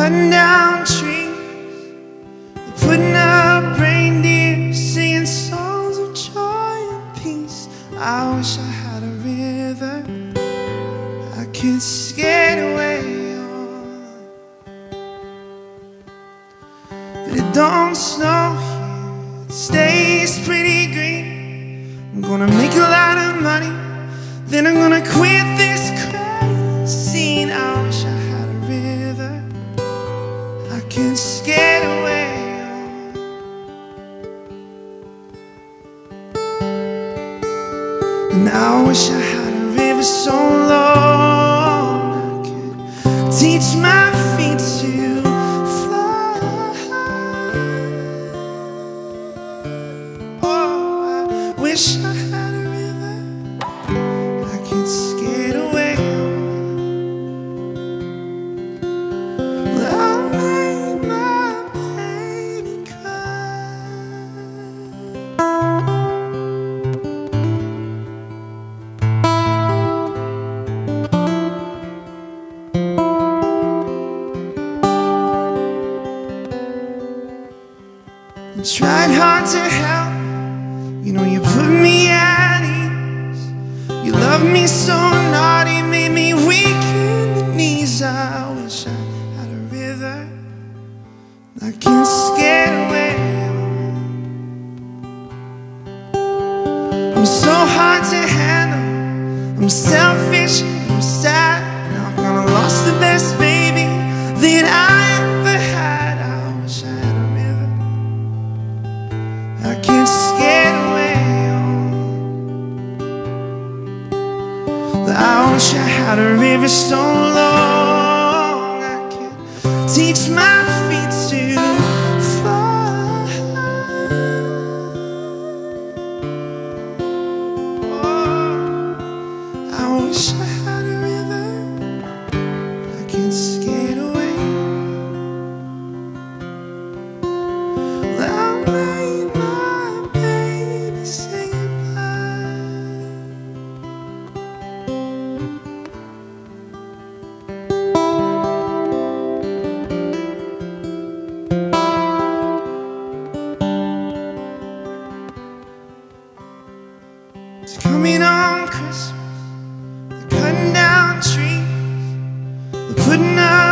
cutting down trees, putting up reindeer, singing songs of joy and peace. I wish I had a river I could skate away on, but it don't snow here. It stays pretty green. I'm gonna make a lot of money, then I'm gonna quit And I wish I had a river so long I could teach my feet to fly. Oh, I wish I I tried hard to help. You know, you put me at ease. You love me so naughty, made me weak in the knees. I wish I had a river I can skate away. I'm so hard to handle. I'm selfish. I'm sad. A river so long I could teach my feet to fly. Oh, I wish I It's coming on Christmas. They're cutting down trees. They're putting up